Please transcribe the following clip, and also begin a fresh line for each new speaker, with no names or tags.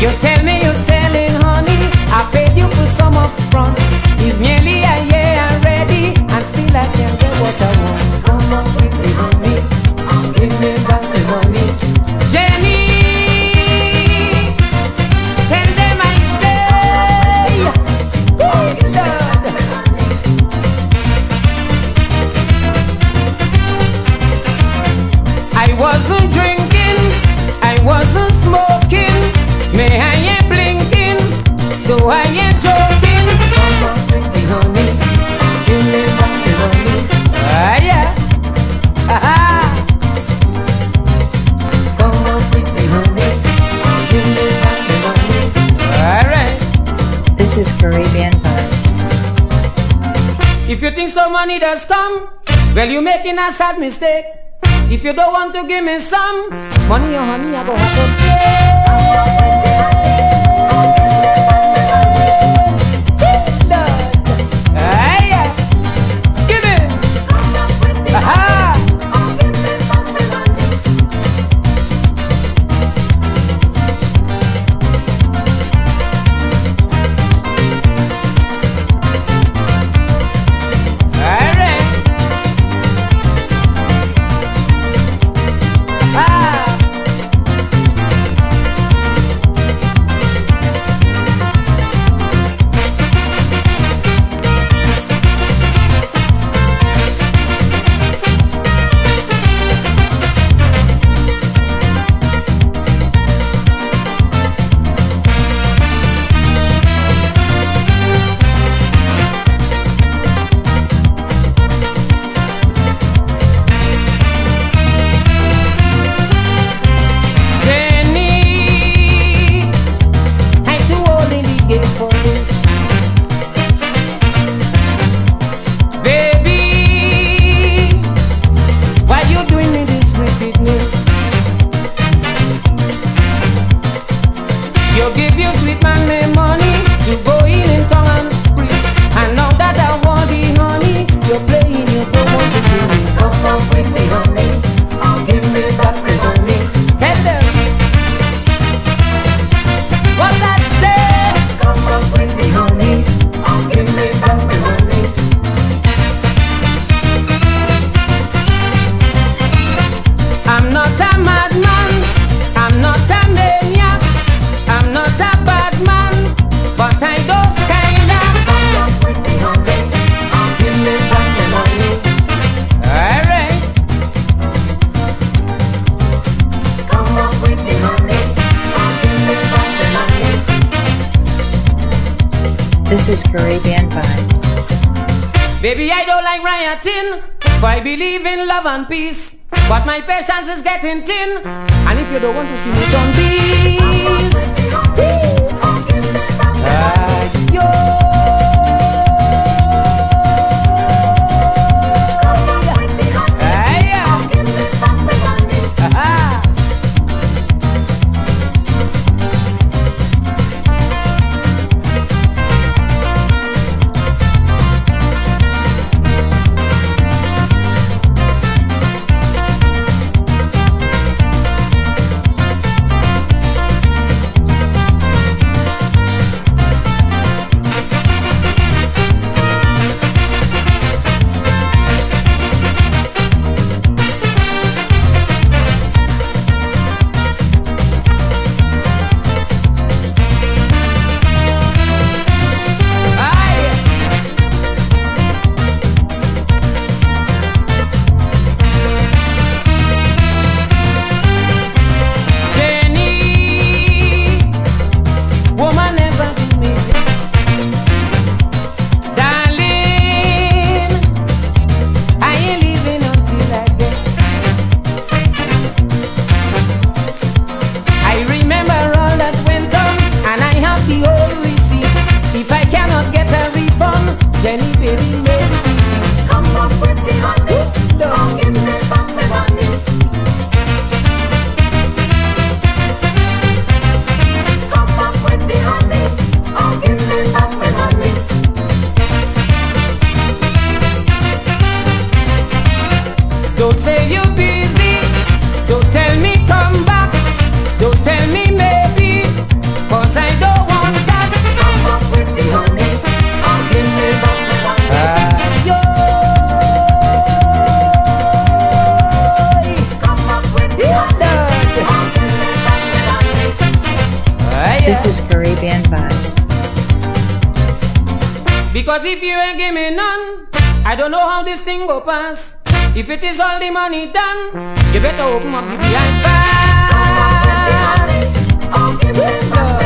You tell If you think some money does come, well, you making a sad mistake. If you don't want to give me some money, or honey, I go have to pay. This
is Caribbean Vibes.
Baby, I don't like rioting, for I believe in love and peace. But my patience is getting thin, and if you don't want to see me, don't be.
This is Caribbean Vibes.
Because if you ain't give me none, I don't know how this thing go pass. If it is all the money done, you better open up the blind fast. Oh, give me